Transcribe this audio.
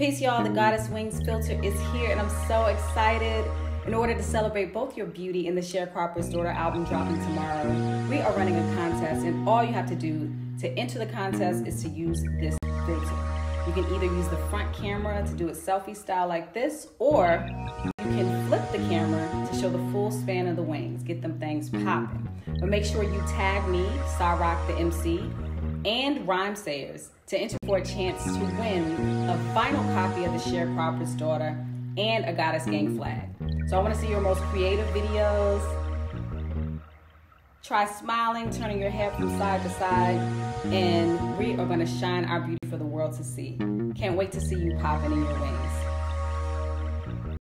Peace, y'all. The Goddess Wings filter is here, and I'm so excited. In order to celebrate both your beauty and the Sharecropper's Daughter album dropping tomorrow, we are running a contest, and all you have to do to enter the contest is to use this filter. You can either use the front camera to do it selfie style like this, or you can flip the camera to show the full span of the wings. Get them things popping. But make sure you tag me, Rock the MC, and Rhyme Rhymesayers to enter for a chance to win a vinyl copy of the Sharecropper's Daughter and a Goddess Gang flag. So I want to see your most creative videos. Try smiling, turning your head from side to side, and we are going to shine our beauty for the world to see. Can't wait to see you popping in your wings.